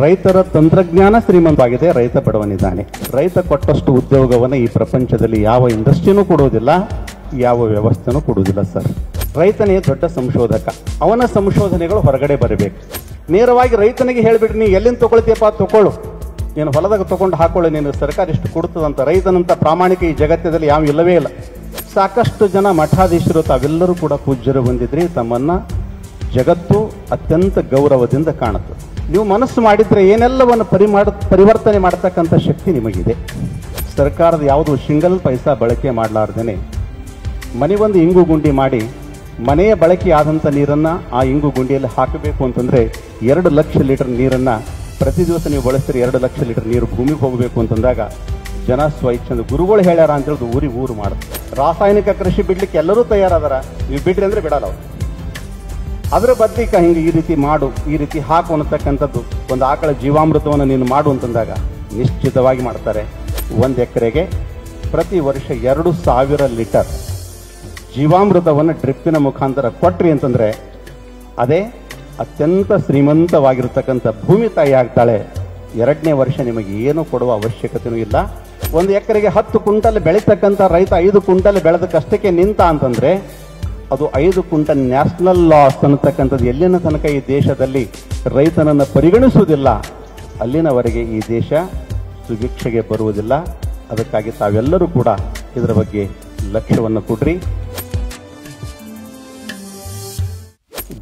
ರೈತರ ತಂತ್ರಜ್ಞಾನ ಶ್ರೀಮಂತವಾಗಿದೆ, ರೈತ ಬಡವನಿದ್ದಾನೆ. ರೈತ ಕೊಟ್ಟಷ್ಟು ಉದ್ಯೋಗವನ್ನು ಈ ಪ್ರಪಂಚದಲ್ಲಿ ಯಾವ ಇಂಡಸ್ಟ್ರಿನೂ ಕೊಡುವುದಿಲ್ಲ ಯಾವ ವ್ಯವಸ್ಥೆನೂ ಕೊಡುವುದಿಲ್ಲ ಸರ್. ರೈತನೇ ದೊಡ್ಡ ಸಂಶೋಧಕ. ಅವನ ಸಂಶೋಧನೆಗಳು ಹೊರಗಡೆ ಬರಬೇಕು. ನೇರವಾಗಿ ರೈತನಿಗೆ ಹೇಳಿಬಿಟ್ಟು ನೀ ಎಲ್ಲಿಂದ ತಗೊಳ್ತೀಯಪ್ಪ, ತಗೊಳ್ಳು. ನೀನು ಹೊಲದಾಗ ತಗೊಂಡು ಹಾಕೊಳ್ಳಿ, ನೀನು ಸರ್ಕಾರ ಇಷ್ಟು ಕೊಡ್ತದಂತ. ರೈತನಂತ ಪ್ರಾಮಾಣಿಕ ಈ ಜಗತ್ತದಲ್ಲಿ ಯಾವ ಇಲ್ಲವೇ ಇಲ್ಲ. ಸಾಕಷ್ಟು ಜನ ಮಠಾಧೀಶರು, ತಾವೆಲ್ಲರೂ ಕೂಡ ಪೂಜ್ಯರು ಬಂದಿದ್ರಿ. ತಮ್ಮನ್ನ ಜಗತ್ತು ಅತ್ಯಂತ ಗೌರವದಿಂದ ಕಾಣುತ್ತೆ. ನೀವು ಮನಸ್ಸು ಮಾಡಿದರೆ ಏನೆಲ್ಲವನ್ನು ಪರಿಮಾಡ, ಪರಿವರ್ತನೆ ಮಾಡತಕ್ಕಂಥ ಶಕ್ತಿ ನಿಮಗಿದೆ. ಸರ್ಕಾರದ ಯಾವುದು ಸಿಂಗಲ್ ಪೈಸಾ ಬಳಕೆ ಮಾಡಲಾರ್ದೇನೆ ಒಂದು ಇಂಗು ಗುಂಡಿ ಮಾಡಿ, ಮನೆಯ ಬಳಕೆ ಆದಂಥ ನೀರನ್ನು ಆ ಇಂಗು ಗುಂಡಿಯಲ್ಲಿ ಹಾಕಬೇಕು ಅಂತಂದರೆ ಎರಡು ಲಕ್ಷ ಲೀಟರ್ ನೀರನ್ನು ಪ್ರತಿ ದಿವಸ ನೀವು ಬಳಸ್ತೀರಿ ಎರಡು ಲಕ್ಷ ಲೀಟರ್ ನೀರು ಭೂಮಿಗೆ ಹೋಗಬೇಕು ಅಂತಂದಾಗ ಜನ ಸ್ವೈಚ್ಛಂದ, ಗುರುಗಳು ಹೇಳ್ಯಾರ ಅಂತ ಹೇಳಿದ್ರು ಊರಿಗೆ ಊರು ಮಾಡುತ್ತೆ ರಾಸಾಯನಿಕ ಕೃಷಿ ಬಿಡ್ಲಿಕ್ಕೆ ಎಲ್ಲರೂ ತಯಾರಾದಾರ. ನೀವು ಬಿಡ್ರಿ ಅಂದರೆ ಬಿಡಲ್ಲ ಅವ್ರು. ಅದರ ಬದ್ಲಿಕ ಹಿಂಗೆ ಈ ರೀತಿ ಮಾಡು, ಈ ರೀತಿ ಹಾಕು ಅನ್ನತಕ್ಕಂಥದ್ದು ಒಂದು ಆಕಳ ಜೀವಾಮೃತವನ್ನು ನೀನು ಮಾಡು ಅಂತಂದಾಗ ನಿಶ್ಚಿತವಾಗಿ ಮಾಡ್ತಾರೆ. ಒಂದು ಎಕರೆಗೆ ಪ್ರತಿ ವರ್ಷ ಎರಡು ಸಾವಿರ ಲೀಟರ್ ಜೀವಾಮೃತವನ್ನು ಡ್ರಿಪ್ಪಿನ ಮುಖಾಂತರ ಕೊಟ್ರಿ ಅಂತಂದರೆ ಅದೇ ಅತ್ಯಂತ ಶ್ರೀಮಂತವಾಗಿರ್ತಕ್ಕಂಥ ಭೂಮಿ ತಾಯಿ ಆಗ್ತಾಳೆ. ಎರಡನೇ ವರ್ಷ ನಿಮಗೆ ಏನು ಕೊಡುವ ಅವಶ್ಯಕತೆಯೂ ಇಲ್ಲ. ಒಂದು ಎಕರೆಗೆ ಹತ್ತು ಕುಂಟಲ್ ಬೆಳೀತಕ್ಕಂಥ ರೈತ ಐದು ಕುಂಟಲ್ ಬೆಳೆದಕ್ಕಷ್ಟಕ್ಕೆ ನಿಂತ ಅಂತಂದ್ರೆ ಅದು ಐದು ಕುಂಟ ನ್ಯಾಷನಲ್ ಲಾಸ್ ಅನ್ನತಕ್ಕಂಥದ್ದು ಎಲ್ಲಿನ ತನಕ ಈ ದೇಶದಲ್ಲಿ ರೈತನನ್ನು ಪರಿಗಣಿಸುವುದಿಲ್ಲ, ಅಲ್ಲಿನವರೆಗೆ ಈ ದೇಶ ಸುಭಿಕ್ಷೆಗೆ ಬರುವುದಿಲ್ಲ. ಅದಕ್ಕಾಗಿ ತಾವೆಲ್ಲರೂ ಕೂಡ ಇದರ ಬಗ್ಗೆ ಲಕ್ಷ್ಯವನ್ನು ಕೊಡ್ರಿ.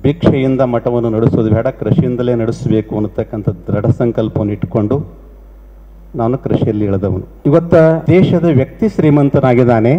ಭಿಕ್ಷೆಯಿಂದ ಮಠವನ್ನು ನಡೆಸೋದು ಬೇಡ, ಕೃಷಿಯಿಂದಲೇ ನಡೆಸಬೇಕು ಅನ್ನತಕ್ಕಂಥ ದೃಢ ಸಂಕಲ್ಪವನ್ನು ಇಟ್ಟುಕೊಂಡು ನಾನು ಕೃಷಿಯಲ್ಲಿ ಇಳಿದವನು. ಇವತ್ತ ದೇಶದ ವ್ಯಕ್ತಿ ಶ್ರೀಮಂತನಾಗಿದ್ದಾನೆ,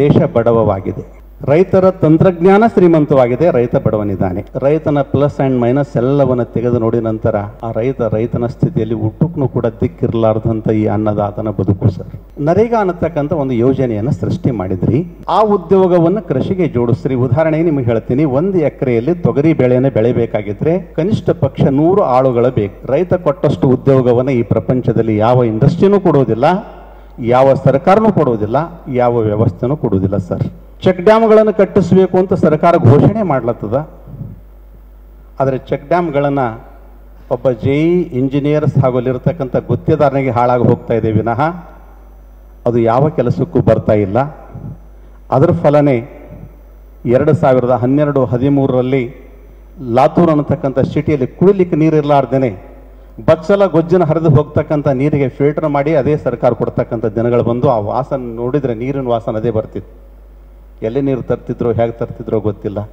ದೇಶ ಬಡವವಾಗಿದೆ. ರೈತರ ತಂತ್ರಜ್ಞಾನ ಶ್ರೀಮಂತವಾಗಿದೆ, ರೈತ ಬಡವನಿದ್ದಾನೆ. ರೈತನ ಪ್ಲಸ್ ಅಂಡ್ ಮೈನಸ್ ಎಲ್ಲವನ್ನ ತೆಗೆದು ನೋಡಿ ನಂತರ ಆ ರೈತ ರೈತನ ಸ್ಥಿತಿಯಲ್ಲಿ ಹುಟ್ಟುಕ್ನು ಕೂಡ ದಿಕ್ಕಿರಲಾರ್ದಂತ ಈ ಅನ್ನದಾತನ ಬದುಕು ಸರ್. ನರೇಗಾ ಅನ್ನತಕ್ಕಂಥ ಒಂದು ಯೋಜನೆಯನ್ನ ಸೃಷ್ಟಿ ಮಾಡಿದ್ರಿ. ಆ ಉದ್ಯೋಗವನ್ನು ಕೃಷಿಗೆ ಜೋಡಿಸ್ರಿ ಉದಾಹರಣೆಗೆ ನಿಮಗೆ ಹೇಳ್ತೀನಿ, ಒಂದು ಎಕರೆಯಲ್ಲಿ ತೊಗರಿ ಬೆಳೆಯನ್ನು ಬೆಳಿಬೇಕಾಗಿದ್ರೆ ಕನಿಷ್ಠ ಪಕ್ಷ ನೂರು ಆಳುಗಳ ಬೇಕು. ರೈತ ಕೊಟ್ಟಷ್ಟು ಉದ್ಯೋಗವನ್ನು ಈ ಪ್ರಪಂಚದಲ್ಲಿ ಯಾವ ಇಂಡಸ್ಟ್ರಿನೂ ಕೊಡುವುದಿಲ್ಲ ಯಾವ ಸರ್ಕಾರನೂ ಕೊಡುವುದಿಲ್ಲ, ಯಾವ ವ್ಯವಸ್ಥೆನೂ ಕೊಡುವುದಿಲ್ಲ ಸರ್. ಚೆಕ್ ಡ್ಯಾಮ್ಗಳನ್ನು ಕಟ್ಟಿಸಬೇಕು ಅಂತ ಸರ್ಕಾರ ಘೋಷಣೆ ಮಾಡ್ಲತ್ತದ. ಆದರೆ ಚೆಕ್ ಡ್ಯಾಮ್ಗಳನ್ನು ಒಬ್ಬ ಜೆ ಇ ಇಂಜಿನಿಯರ್ಸ್ ಹಾಗೂ ಅಲ್ಲಿರ್ತಕ್ಕಂಥ ಗುತ್ತಿದಾರನಿಗೆ ಹಾಳಾಗಿ ಹೋಗ್ತಾ ಇದೆ ವಿನಃ ಅದು ಯಾವ ಕೆಲಸಕ್ಕೂ ಬರ್ತಾ ಇಲ್ಲ. ಅದರ ಫಲನೇ ಎರಡು ಸಾವಿರದ ಹನ್ನೆರಡು ಹದಿಮೂರರಲ್ಲಿ ಲಾತೂರ್ ಅನ್ನತಕ್ಕಂಥ ಸಿಟಿಯಲ್ಲಿ ಕುಡಿಲಿಕ್ಕೆ ನೀರಿರಲಾರ್ದೇನೆ ಬಚ್ಚಲ ಗೊಜ್ಜನ ಹರಿದು ಹೋಗ್ತಕ್ಕಂಥ ನೀರಿಗೆ ಫಿಲ್ಟರ್ ಮಾಡಿ ಅದೇ ಸರ್ಕಾರ ಕೊಡ್ತಕ್ಕಂಥ ದಿನಗಳು ಬಂದು ಆ ವಾಸನ ನೋಡಿದರೆ ನೀರಿನ ವಾಸನ ಅದೇ ಬರ್ತಿತ್ತು. ಎಲ್ಲಿ ನೀರು ತರ್ತಿದ್ರೋ, ಹೇಗೆ ತರ್ತಿದ್ರೋ ಗೊತ್ತಿಲ್ಲ.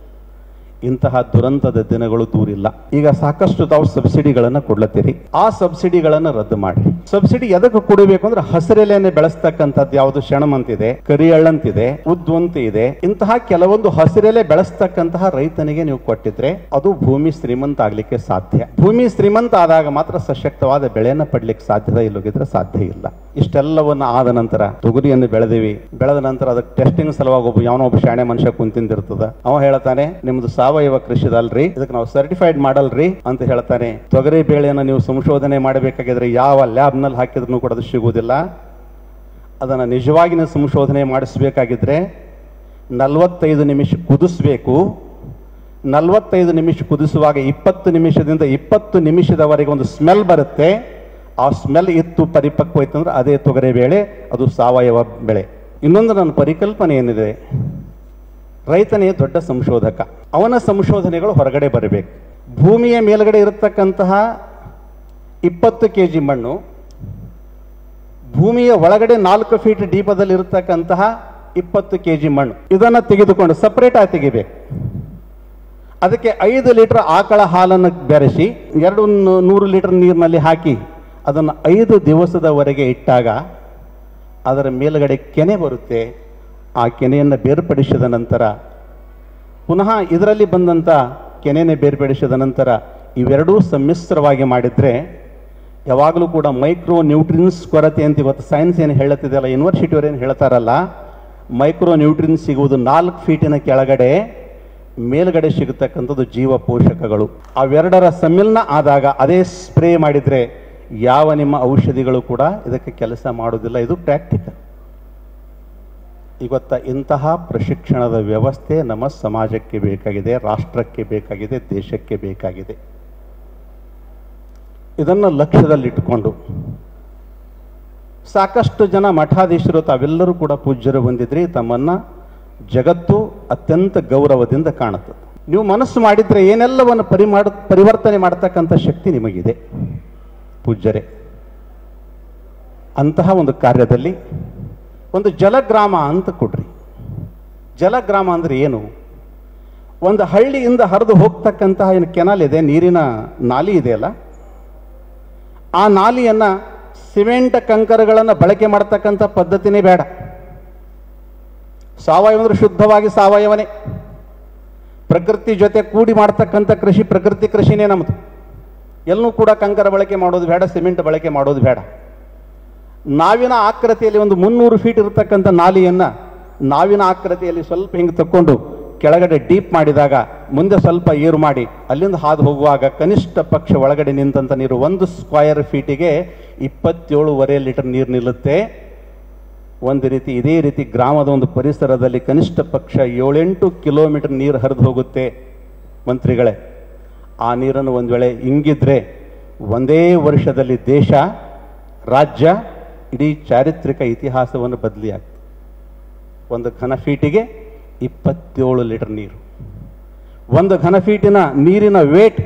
ಇಂತಹ ದುರಂತದ ದಿನಗಳು ದೂರಿಲ್ಲ. ಈಗ ಸಾಕಷ್ಟು ತಾವು ಸಬ್ಸಿಡಿಗಳನ್ನು ಕೊಡ್ಲತ್ತೀರಿ. ಆ ಸಬ್ಸಿಡಿಗಳನ್ನು ರದ್ದು ಮಾಡಿ. ಸಬ್ಸಿಡಿ ಎದಕ್ಕೆ ಕೊಡಬೇಕು ಅಂದ್ರೆ ಹಸಿರೆಲೆಯನ್ನು ಬೆಳೆಸ್ತಕ್ಕಂಥದ್ದು ಯಾವುದು ಶೆಣಮಂತಿದೆ, ಕರಿಯಳ್ಳಂತಿದೆ ಉದ್ವಂತಿ ಇದೆ ಇಂತಹ ಕೆಲವೊಂದು ಹಸಿರೆಲೆ ಬೆಳೆಸ್ತಕ್ಕಂತಹ ರೈತನಿಗೆ ನೀವು ಕೊಟ್ಟಿದ್ರೆ ಅದು ಭೂಮಿ ಶ್ರೀಮಂತ ಆಗ್ಲಿಕ್ಕೆ ಸಾಧ್ಯ. ಭೂಮಿ ಶ್ರೀಮಂತ ಆದಾಗ ಮಾತ್ರ ಸಶಕ್ತವಾದ ಬೆಳೆಯನ್ನು ಪಡ್ಲಿಕ್ಕೆ ಸಾಧ್ಯತೆ ಇಲ್ಲೋಗಿದ್ರೆ ಸಾಧ್ಯ ಇಲ್ಲ. ಇಷ್ಟೆಲ್ಲವನ್ನ ಆದ ನಂತರ ತೊಗರಿಯನ್ನು ಬೆಳೆದಿವಿ. ಬೆಳೆದ ನಂತರ ಅದಕ್ಕೆ ಟೆಸ್ಟಿಂಗ್ ಸಲುವಾಗಿ ಒಬ್ಬ ಯಾವನೋ ಒಬ್ಬ ಶಾಣೆ ಮನುಷ್ಯ ಕುಂತಿಂದಿರ್ತದ. ಅವ ಹೇಳ್ತಾನೆ, ನಿಮ್ದು ಸಾವಯವ ಕೃಷಿದಲ್ರಿ ಇದಕ್ಕೆ ನಾವು ಸರ್ಟಿಫೈಡ್ ಮಾಡಲ್ರಿ? ಅಂತ ಹೇಳ್ತಾನೆ. ತೊಗರಿ ಬೇಳೆಯನ್ನು ನೀವು ಸಂಶೋಧನೆ ಮಾಡಬೇಕಾಗಿದ್ರೆ ಯಾವ ಲ್ಯಾಬ್ನಲ್ಲಿ ಹಾಕಿದ್ರು ಕೂಡ ಅದು ಸಿಗುವುದಿಲ್ಲ. ಅದನ್ನು ನಿಜವಾಗಿನ ಸಂಶೋಧನೆ ಮಾಡಿಸಬೇಕಾಗಿದ್ರೆ ನಲವತ್ತೈದು ನಿಮಿಷ ಕುದಿಸ್ಬೇಕು. ನಲವತ್ತೈದು ನಿಮಿಷ ಕುದಿಸುವಾಗ ಇಪ್ಪತ್ತು ನಿಮಿಷದಿಂದ ಇಪ್ಪತ್ತು ನಿಮಿಷದವರೆಗೆ ಒಂದು ಸ್ಮೆಲ್ ಬರುತ್ತೆ. ಆ ಸ್ಮೆಲ್ ಇತ್ತು ಪರಿಪಕ್ವ ಇತ್ತು ಅಂದರೆ ಅದೇ ತೊಗರಿ ಬೇಳೆ, ಅದು ಸಾವಯವ ಬೆಳೆ. ಇನ್ನೊಂದು ನನ್ನ ಪರಿಕಲ್ಪನೆ ಏನಿದೆ? ರೈತನೇ ದೊಡ್ಡ ಸಂಶೋಧಕ. ಅವನ ಸಂಶೋಧನೆಗಳು ಹೊರಗಡೆ ಬರಬೇಕು. ಭೂಮಿಯ ಮೇಲುಗಡೆ ಇರತಕ್ಕಂತಹ ಇಪ್ಪತ್ತು ಕೆ ಜಿ ಮಣ್ಣು, ಭೂಮಿಯ ಒಳಗಡೆ ನಾಲ್ಕು ಫೀಟ್ ಡೀಪದಲ್ಲಿ ಇರತಕ್ಕಂತಹ ಇಪ್ಪತ್ತು ಕೆ ಜಿ ಮಣ್ಣು. ಇದನ್ನು ತೆಗೆದುಕೊಂಡು ಸಪ್ರೇಟಾಗಿ ತೆಗಿಬೇಕು. ಅದಕ್ಕೆ ಐದು ಲೀಟರ್ ಆಕಳ ಹಾಲನ್ನು ಬೆರೆಸಿ, ಎರಡು ನೂರು ಲೀಟರ್ ನೀರಿನಲ್ಲಿ ಹಾಕಿ ಅದನ್ನು ಐದು ದಿವಸದವರೆಗೆ ಇಟ್ಟಾಗ ಅದರ ಮೇಲುಗಡೆ ಕೆನೆ ಬರುತ್ತೆ. ಆ ಕೆನೆಯನ್ನು ಬೇರ್ಪಡಿಸಿದ ನಂತರ ಪುನಃ ಇದರಲ್ಲಿ ಬಂದಂಥ ಕೆನೆನೆ ಬೇರ್ಪಡಿಸಿದ ನಂತರ ಇವೆರಡೂ ಸಮ್ಮಿಶ್ರವಾಗಿ ಮಾಡಿದರೆ ಯಾವಾಗಲೂ ಕೂಡ ಮೈಕ್ರೋ ನ್ಯೂಟ್ರಿನ್ಸ್ ಕೊರತೆ ಅಂತ ಇವತ್ತು ಸೈನ್ಸ್ ಏನು ಹೇಳುತ್ತಿದೆಯಲ್ಲ ಯೂನಿವರ್ಸಿಟಿಯವರು ಏನು ಹೇಳ್ತಾರಲ್ಲ ಮೈಕ್ರೋ ನ್ಯೂಟ್ರಿನ್ಸ್ ಸಿಗುವುದು ನಾಲ್ಕು ಫೀಟಿನ ಕೆಳಗಡೆ, ಮೇಲುಗಡೆ ಸಿಗತಕ್ಕಂಥದ್ದು ಜೀವ ಪೋಷಕಗಳು ಅವೆರಡರ ಸಮ್ಮಿಲನ ಆದಾಗ ಅದೇ ಸ್ಪ್ರೇ ಮಾಡಿದರೆ ಯಾವ ನಿಮ್ಮ ಔಷಧಿಗಳು ಕೂಡ ಇದಕ್ಕೆ ಕೆಲಸ ಮಾಡುವುದಿಲ್ಲ. ಇದು ಪ್ರಾಕ್ಟಿಕಲ್ ಇವತ್ತ ಇಂತಹ ಪ್ರಶಿಕ್ಷಣದ ವ್ಯವಸ್ಥೆ ನಮ್ಮ ಸಮಾಜಕ್ಕೆ ಬೇಕಾಗಿದೆ, ರಾಷ್ಟ್ರಕ್ಕೆ ಬೇಕಾಗಿದೆ, ದೇಶಕ್ಕೆ ಬೇಕಾಗಿದೆ. ಇದನ್ನು ಲಕ್ಷ್ಯದಲ್ಲಿಟ್ಟುಕೊಂಡು ಸಾಕಷ್ಟು ಜನ ಮಠಾಧೀಶರು, ತಾವೆಲ್ಲರೂ ಕೂಡ ಪೂಜ್ಯರು ಬಂದಿದ್ರಿ, ತಮ್ಮನ್ನ ಜಗತ್ತು ಅತ್ಯಂತ ಗೌರವದಿಂದ ಕಾಣುತ್ತದೆ ನೀವು ಮನಸ್ಸು ಮಾಡಿದ್ರೆ ಏನೆಲ್ಲವನ್ನು ಪರಿಮಾಡ, ಪರಿವರ್ತನೆ ಮಾಡತಕ್ಕಂಥ ಶಕ್ತಿ ನಿಮಗಿದೆ. ಪೂಜ್ಯರೇ. ಅಂತಹ ಒಂದು ಕಾರ್ಯದಲ್ಲಿ ಒಂದು ಜಲಗ್ರಾಮ ಅಂತ ಕೊಡ್ರಿ. ಜಲಗ್ರಾಮ ಅಂದ್ರೆ ಏನು? ಒಂದು ಹಳ್ಳಿಯಿಂದ ಹರಿದು ಹೋಗ್ತಕ್ಕಂತಹ ಏನು ಕೆನಾಲ್ ಇದೆ, ನೀರಿನ ನಾಲಿ ಇದೆಯಲ್ಲ ಆ ನಾಲಿಯನ್ನ ಸಿಮೆಂಟ್ ಕಂಕರಗಳನ್ನು ಬಳಕೆ ಮಾಡ್ತಕ್ಕಂಥ ಪದ್ಧತಿನೇ ಬೇಡ. ಸಾವಯವ ಅಂದ್ರೆ ಶುದ್ಧವಾಗಿ ಸಾವಯವನೇ. ಪ್ರಕೃತಿ ಜೊತೆ ಕೂಡಿ ಮಾಡ್ತಕ್ಕಂಥ ಕೃಷಿ ಪ್ರಕೃತಿ ಕೃಷಿನೇ ನಮ್ಮದು ಎಲ್ಲೂ ಕೂಡ ಕಂಕರ ಬಳಕೆ ಮಾಡೋದು ಬೇಡ, ಸಿಮೆಂಟ್ ಬಳಕೆ ಮಾಡೋದು ಬೇಡ. ನಾವಿನ ಆಕೃತಿಯಲ್ಲಿ ಒಂದು ಮುನ್ನೂರು ಫೀಟ್ ಇರತಕ್ಕಂಥ ನಾಲಿಯನ್ನು ನಾವಿನ ಆಕೃತಿಯಲ್ಲಿ ಸ್ವಲ್ಪ ಹಿಂಗೆ ತಕ್ಕೊಂಡು ಕೆಳಗಡೆ ಡೀಪ್ ಮಾಡಿದಾಗ ಮುಂದೆ ಸ್ವಲ್ಪ ಏರು ಮಾಡಿ ಅಲ್ಲಿಂದ ಹಾದು ಹೋಗುವಾಗ ಕನಿಷ್ಠ ಪಕ್ಷ ಒಳಗಡೆ ನಿಂತಂತ ನೀರು ಒಂದು ಸ್ಕ್ವಯರ್ ಫೀಟಿಗೆ ಇಪ್ಪತ್ತೇಳುವರೆ ಲೀಟರ್ ನೀರು ನಿಲ್ಲುತ್ತೆ. ಒಂದು ರೀತಿ ಇದೇ ರೀತಿ ಗ್ರಾಮದ ಒಂದು ಪರಿಸರದಲ್ಲಿ ಕನಿಷ್ಠ ಪಕ್ಷ ಏಳೆಂಟು ಕಿಲೋಮೀಟರ್ ನೀರು ಹರಿದು ಹೋಗುತ್ತೆ. ಮಂತ್ರಿಗಳೇ ಆ ನೀರನ್ನು ಒಂದು ವೇಳೆ ಇಂಗಿದ್ರೆ ಒಂದೇ ವರ್ಷದಲ್ಲಿ ದೇಶ, ರಾಜ್ಯ, ಇಡೀ ಚಾರಿತ್ರಿಕ ಇತಿಹಾಸವನ್ನು ಬದಲಿಯಾಗ್ತದೆ. ಒಂದು ಘನ ಫೀಟಿಗೆ ಇಪ್ಪತ್ತೇಳು ಲೀಟರ್ ನೀರು. ಒಂದು ಘನ ಫೀಟಿನ ನೀರಿನ ವೇಟ್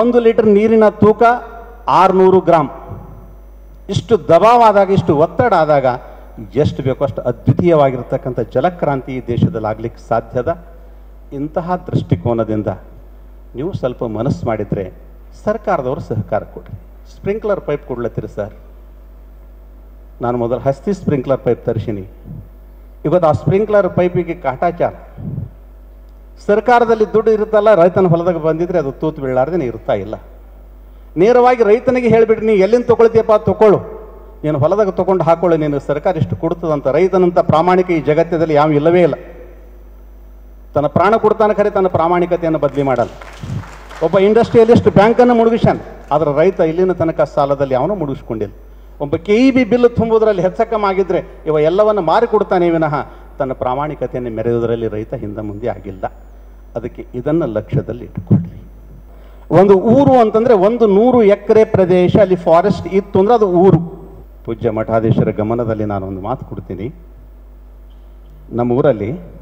ಒಂದು ಲೀಟರ್ ನೀರಿನ ತೂಕ ಆರುನೂರು ಗ್ರಾಮ್ ಇಷ್ಟು ದಬಾವಾದಾಗ, ಇಷ್ಟು ಒತ್ತಡ ಆದಾಗ ಎಷ್ಟು ಬೇಕೋ ಅಷ್ಟು ಅದ್ವಿತೀಯವಾಗಿರ್ತಕ್ಕಂಥ ಜಲಕ್ರಾಂತಿ ಈ ದೇಶದಲ್ಲಿ ಆಗ್ಲಿಕ್ಕೆ ಸಾಧ್ಯದ ಇಂತಹ ದೃಷ್ಟಿಕೋನದಿಂದ ನೀವು ಸ್ವಲ್ಪ ಮನಸ್ಸು ಮಾಡಿದರೆ ಸರ್ಕಾರದವರು ಸಹಕಾರ ಕೊಡಿ ಸ್ಪ್ರಿಂಕ್ಲರ್ ಪೈಪ್ ಕೊಡ್ಲತ್ತೀರಿ ಸರ್. ನಾನು ಮೊದಲು ಹಸ್ತಿ ಸ್ಪ್ರಿಂಕ್ಲರ್ ಪೈಪ್ ತರಿಸಿನಿ. ಇವತ್ತು ಆ ಸ್ಪ್ರಿಂಕ್ಲರ್ ಪೈಪಿಗೆ ಕಾಟಾಚಾರ. ಸರ್ಕಾರದಲ್ಲಿ ದುಡ್ಡು ಇರುತ್ತಲ್ಲ, ರೈತನ ಹೊಲದಾಗ ಬಂದಿದ್ರೆ ಅದು ತೂತು ಬೀಳಾರ್ದೇನೆ ಇರ್ತಾ ಇಲ್ಲ. ನೇರವಾಗಿ ರೈತನಿಗೆ ಹೇಳಿಬಿಡ್ರಿ, ನೀ ಎಲ್ಲಿಂದ ತಗೊಳ್ತೀಯಪ್ಪ, ತಗೊಳ್ಳು. ನೀನು ಹೊಲದಾಗ ತಗೊಂಡು ಹಾಕೊಳ್ಳಿ, ನೀನು ಸರ್ಕಾರ ಇಷ್ಟು ಕೊಡ್ತದಂತ, ರೈತನಂತ ಪ್ರಾಮಾಣಿಕ ಈ ಜಗತ್ತದಲ್ಲಿ ಯಾವ ಇಲ್ಲವೇ ಇಲ್ಲ. ತನ್ನ ಪ್ರಾಣ ಕೊಡ್ತಾನೆ ಖರೆ, ತನ್ನ ಪ್ರಾಮಾಣಿಕತೆಯನ್ನು ಬದಲಿ ಮಾಡಲ್ಲ. ಒಬ್ಬ ಇಂಡಸ್ಟ್ರಿಯಲಿಸ್ಟ್ ಬ್ಯಾಂಕನ್ನು ಮುಳುಗಿಸ್ಯಾನ. ಆದರೆ ರೈತ ಇಲ್ಲಿನ ತನಕ ಸಾಲದಲ್ಲಿ ಅವನು ಮುಳುಗಿಸ್ಕೊಂಡಿಲ್ಲ. ಒಬ್ಬ ಕೆ ಇ ಬಿ ಬಿಲ್ ತುಂಬುವುದರಲ್ಲಿ ಹೆಚ್ಚಕಮಾಗಿದ್ದರೆ ಇವ ಎಲ್ಲವನ್ನು ಮಾರಿಕೊಡ್ತಾನೆ ವಿನಃ ತನ್ನ ಪ್ರಾಮಾಣಿಕತೆಯನ್ನು ಮೆರೆಯುವುದರಲ್ಲಿ ರೈತ ಹಿಂದೆ ಮುಂದೆ ಆಗಿಲ್ಲ. ಅದಕ್ಕೆ ಇದನ್ನು ಲಕ್ಷ್ಯದಲ್ಲಿ ಇಟ್ಟುಕೊಳ್ಳಿ. ಒಂದು ಊರು ಅಂತಂದ್ರೆ ಒಂದು ನೂರು ಎಕರೆ ಪ್ರದೇಶ ಅಲ್ಲಿ ಫಾರೆಸ್ಟ್ ಇತ್ತು ಅಂದರೆ ಅದು ಊರು. ಪೂಜ್ಯ ಮಠಾಧೀಶರ ಗಮನದಲ್ಲಿ ನಾನು ಒಂದು ಮಾತು ಕೊಡ್ತೀನಿ. ನಮ್ಮ ಊರಲ್ಲಿ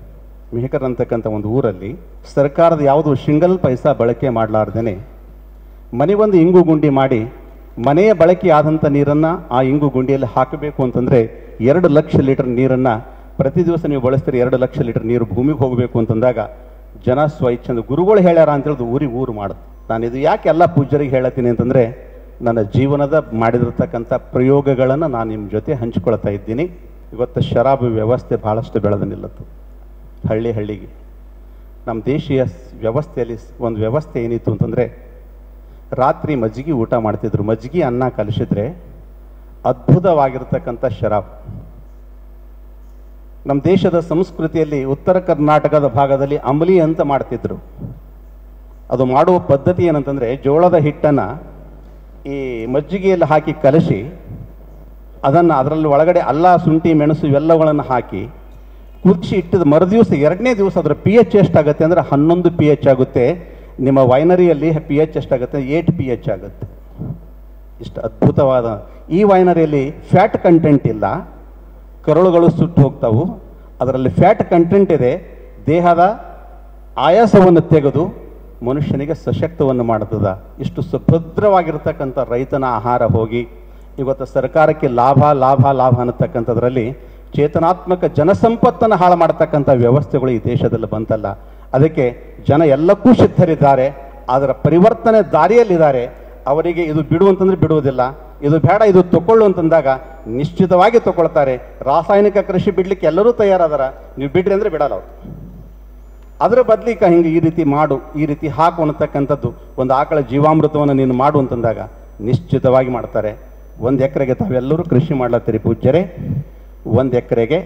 ಮೆಹಕರ್ ಅಂತಕ್ಕಂಥ ಒಂದು ಊರಲ್ಲಿ ಸರ್ಕಾರದ ಯಾವುದು ಸಿಂಗಲ್ ಪೈಸಾ ಬಳಕೆ ಮಾಡಲಾರ್ದೇನೆ ಒಂದು ಇಂಗು ಗುಂಡಿ ಮಾಡಿ ಮನೆಯ ಬಳಕೆ ಆದಂಥ ನೀರನ್ನು ಆ ಇಂಗು ಗುಂಡಿಯಲ್ಲಿ ಹಾಕಬೇಕು ಅಂತಂದರೆ ಎರಡು ಲಕ್ಷ ಲೀಟರ್ ನೀರನ್ನು ಪ್ರತಿ ದಿವಸ ನೀವು ಬಳಸ್ತೀರಿ ಎರಡು ಲಕ್ಷ ಲೀಟರ್ ನೀರು ಭೂಮಿಗೆ ಹೋಗಬೇಕು ಅಂತಂದಾಗ ಜನ ಸ್ವಇಚ್ಛಂದ ಗುರುಗಳು ಹೇಳ್ಯಾರ ಅಂತ ಊರಿ ಊರು ಮಾಡುದು. ನಾನು ಇದು ಯಾಕೆ ಎಲ್ಲ ಪೂಜ್ಯರಿಗೆ ಹೇಳತ್ತೀನಿ ಅಂತಂದರೆ ನನ್ನ ಜೀವನದ ಮಾಡಿದಿರ್ತಕ್ಕಂಥ ಪ್ರಯೋಗಗಳನ್ನು ನಾನು ನಿಮ್ಮ ಜೊತೆ ಹಂಚಿಕೊಳ್ತಾ ಇದ್ದೀನಿ. ಇವತ್ತು ಶರಾಬು ವ್ಯವಸ್ಥೆ ಭಾಳಷ್ಟು ಬೆಳೆದು ನಿಲ್ಲತ್ತು. ಹಳ್ಳಿ ಹಳ್ಳಿಗೆ. ನಮ್ಮ ದೇಶೀಯ ವ್ಯವಸ್ಥೆಯಲ್ಲಿ ಒಂದು ವ್ಯವಸ್ಥೆ ಏನಿತ್ತು ಅಂತಂದರೆ, ರಾತ್ರಿ ಮಜ್ಜಿಗೆ ಊಟ ಮಾಡ್ತಿದ್ರು. ಮಜ್ಜಿಗೆ ಅನ್ನ ಕಲಿಸಿದ್ರೆ ಅದ್ಭುತವಾಗಿರ್ತಕ್ಕಂಥ ಶರಾಬ್. ನಮ್ಮ ದೇಶದ ಸಂಸ್ಕೃತಿಯಲ್ಲಿ ಉತ್ತರ ಕರ್ನಾಟಕದ ಭಾಗದಲ್ಲಿ ಅಂಬಲಿ ಅಂತ ಮಾಡ್ತಿದ್ರು. ಅದು ಮಾಡುವ ಪದ್ಧತಿ ಏನಂತಂದರೆ, ಜೋಳದ ಹಿಟ್ಟನ್ನು ಈ ಮಜ್ಜಿಗೆಯಲ್ಲಿ ಹಾಕಿ ಕಲಸಿ, ಅದನ್ನು ಅದರಲ್ಲಿ ಒಳಗಡೆ ಅಲ್ಲ, ಶುಂಠಿ, ಮೆಣಸು ಇವೆಲ್ಲಗಳನ್ನು ಹಾಕಿ ಕುದಿಸಿ ಇಟ್ಟಿದ ಮರುದಿವಸ ಎರಡನೇ ದಿವಸ ಅದರ ಪಿ ಎಚ್ ಎಷ್ಟಾಗುತ್ತೆ ಅಂದರೆ ಹನ್ನೊಂದು ಪಿ ಎಚ್ ಆಗುತ್ತೆ. ನಿಮ್ಮ ವೈನರಿಯಲ್ಲಿ ಪಿ ಎಚ್ ಎಷ್ಟಾಗುತ್ತೆ ಏಟ್ ಪಿ ಎಚ್ ಆಗುತ್ತೆ. ಇಷ್ಟು ಅದ್ಭುತವಾದ, ಈ ವೈನರಿಯಲ್ಲಿ ಫ್ಯಾಟ್ ಕಂಟೆಂಟ್ ಇಲ್ಲ. ಕರುಳುಗಳು ಸುಟ್ಟು ಹೋಗ್ತಾವು. ಅದರಲ್ಲಿ ಫ್ಯಾಟ್ ಕಂಟೆಂಟ್ ಇದೆ. ದೇಹದ ಆಯಾಸವನ್ನು ತೆಗೆದು ಮನುಷ್ಯನಿಗೆ ಸಶಕ್ತವನ್ನು ಮಾಡುತ್ತದ ಇಷ್ಟು ಸುಭದ್ರವಾಗಿರ್ತಕ್ಕಂಥ ರೈತನ ಆಹಾರ ಹೋಗಿ, ಇವತ್ತು ಸರ್ಕಾರಕ್ಕೆ ಲಾಭ ಲಾಭ ಲಾಭ ಅನ್ನತಕ್ಕಂಥದ್ರಲ್ಲಿ ಚೇತನಾತ್ಮಕ ಜನಸಂಪತ್ತನ್ನು ಹಾಳು ಮಾಡತಕ್ಕಂಥ ವ್ಯವಸ್ಥೆಗಳು ಈ ದೇಶದಲ್ಲಿ ಬಂತಲ್ಲ, ಅದಕ್ಕೆ ಜನ ಎಲ್ಲಕ್ಕೂ ಸಿದ್ಧರಿದ್ದಾರೆ, ಅದರ ಪರಿವರ್ತನೆ ದಾರಿಯಲ್ಲಿದ್ದಾರೆ. ಅವರಿಗೆ ಇದು ಬಿಡು ಅಂತಂದ್ರೆ ಬಿಡುವುದಿಲ್ಲ, ಇದು ಬೇಡ, ಇದು ತಗೊಳ್ಳು ಅಂತಂದಾಗ ನಿಶ್ಚಿತವಾಗಿ ತಗೊಳ್ತಾರೆ. ರಾಸಾಯನಿಕ ಕೃಷಿ ಬಿಡ್ಲಿಕ್ಕೆ ಎಲ್ಲರೂ ತಯಾರಾದಾರ, ನೀವು ಬಿಡ್ರಿ ಅಂದ್ರೆ ಬಿಡಲ್ಲ ಅವರು. ಅದರ ಬದ್ಲಿಕ ಹಿಂಗೆ ಈ ರೀತಿ ಮಾಡು, ಈ ರೀತಿ ಹಾಕು ಅನ್ನತಕ್ಕಂಥದ್ದು ಒಂದು ಆಕಳ ಜೀವಾಮೃತವನ್ನು ನೀನು ಮಾಡು ಅಂತಂದಾಗ ನಿಶ್ಚಿತವಾಗಿ ಮಾಡ್ತಾರೆ. ಒಂದು ಎಕರೆಗೆ ತಾವೆಲ್ಲರೂ ಕೃಷಿ ಮಾಡ್ಲತ್ತೀರಿ ಪೂಜ್ಯರೇ. ಒಂದು ಎಕರೆಗೆ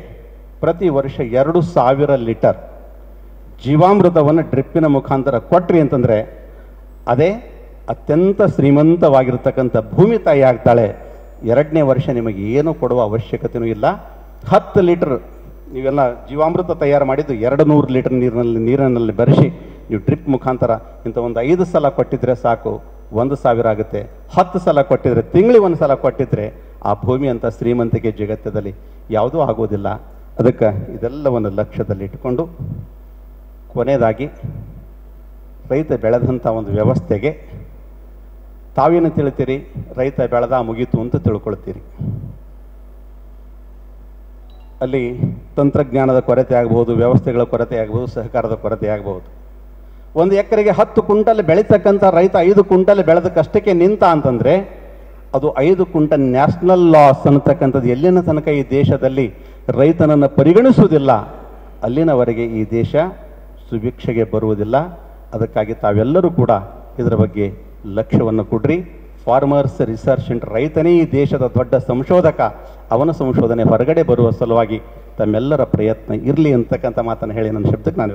ಪ್ರತಿ ವರ್ಷ ಎರಡು ಸಾವಿರ ಲೀಟರ್ ಜೀವಾಮೃತವನ್ನು ಡ್ರಿಪ್ಪಿನ ಮುಖಾಂತರ ಕೊಟ್ರಿ ಅಂತಂದರೆ ಅದೇ ಅತ್ಯಂತ ಶ್ರೀಮಂತವಾಗಿರ್ತಕ್ಕಂಥ ಭೂಮಿ ತಾಯಿ ಆಗ್ತಾಳೆ. ಎರಡನೇ ವರ್ಷ ನಿಮಗೆ ಏನು ಕೊಡುವ ಅವಶ್ಯಕತೆಯೂ ಇಲ್ಲ. ಹತ್ತು ಲೀಟರ್ ನೀವೆಲ್ಲ ಜೀವಾಮೃತ ತಯಾರು ಮಾಡಿದ್ದು ಎರಡು ನೂರು ಲೀಟರ್ ನೀರಿನಲ್ಲಿ ನೀರಿನಲ್ಲಿ ಬೆರೆಸಿ ನೀವು ಡ್ರಿಪ್ ಮುಖಾಂತರ ಇಂಥ ಒಂದು ಐದು ಸಲ ಕೊಟ್ಟಿದ್ರೆ ಸಾಕು, ಒಂದು ಸಾವಿರ ಆಗುತ್ತೆ. ಹತ್ತು ಸಲ ಕೊಟ್ಟಿದ್ರೆ, ತಿಂಗಳಿಗೆ ಒಂದು ಸಲ ಕೊಟ್ಟಿದ್ರೆ ಆ ಭೂಮಿ ಅಂತ ಶ್ರೀಮಂತಿಕೆ ಜಗತ್ತದಲ್ಲಿ ಯಾವುದೂ ಆಗೋದಿಲ್ಲ ಅದಕ್ಕೆ ಇದೆಲ್ಲವನ್ನು ಲಕ್ಷ್ಯದಲ್ಲಿಟ್ಟುಕೊಂಡು ಕೊನೆಯದಾಗಿ ರೈತ ಬೆಳೆದಂಥ ಒಂದು ವ್ಯವಸ್ಥೆಗೆ ತಾವೇನು ತಿಳಿತೀರಿ? ರೈತ ಬೆಳೆದ ಮುಗೀತು ಅಂತ ತಿಳ್ಕೊಳ್ತೀರಿ. ಅಲ್ಲಿ ತಂತ್ರಜ್ಞಾನದ ಕೊರತೆ ಆಗ್ಬೋದು ವ್ಯವಸ್ಥೆಗಳ ಕೊರತೆ ಆಗ್ಬೋದು ಸಹಕಾರದ ಕೊರತೆ ಆಗ್ಬೋದು ಒಂದು ಎಕರೆಗೆ ಹತ್ತು ಕುಂಟಲ್ ಬೆಳೀತಕ್ಕಂಥ ರೈತ ಐದು ಕುಂಟಲ್ ಬೆಳೆದ ಕಷ್ಟಕ್ಕೆ ನಿಂತ ಅಂತಂದ್ರೆ ಅದು ಐದು ಕುಂಟ ನ್ಯಾಷನಲ್ ಲಾಸ್ ಅನ್ನತಕ್ಕಂಥದ್ದು ಎಲ್ಲಿನ ತನಕ ಈ ದೇಶದಲ್ಲಿ ರೈತನನ್ನು ಪರಿಗಣಿಸುವುದಿಲ್ಲ, ಅಲ್ಲಿನವರೆಗೆ ಈ ದೇಶ ಸುಭಿಕ್ಷೆಗೆ ಬರುವುದಿಲ್ಲ. ಅದಕ್ಕಾಗಿ ತಾವೆಲ್ಲರೂ ಕೂಡ ಇದರ ಬಗ್ಗೆ ಲಕ್ಷ್ಯವನ್ನು ಕೊಡ್ರಿ. ಫಾರ್ಮರ್ಸ್ ರಿಸರ್ಚ್ ಸೆಂಟರ್ ರೈತನೇ ಈ ದೇಶದ ದೊಡ್ಡ ಸಂಶೋಧಕ, ಅವನ ಸಂಶೋಧನೆ ಹೊರಗಡೆ ಬರುವ ಸಲುವಾಗಿ ತಮ್ಮೆಲ್ಲರ ಪ್ರಯತ್ನ ಇರಲಿ ಅಂತಕ್ಕಂಥ ಮಾತನ್ನು ಹೇಳಿ ನನ್ನ ಶಬ್ದಕ್ಕೆ ನಾನು